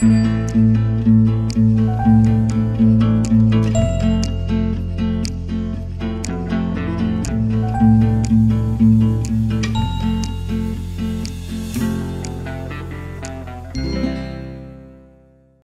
Mm-hmm.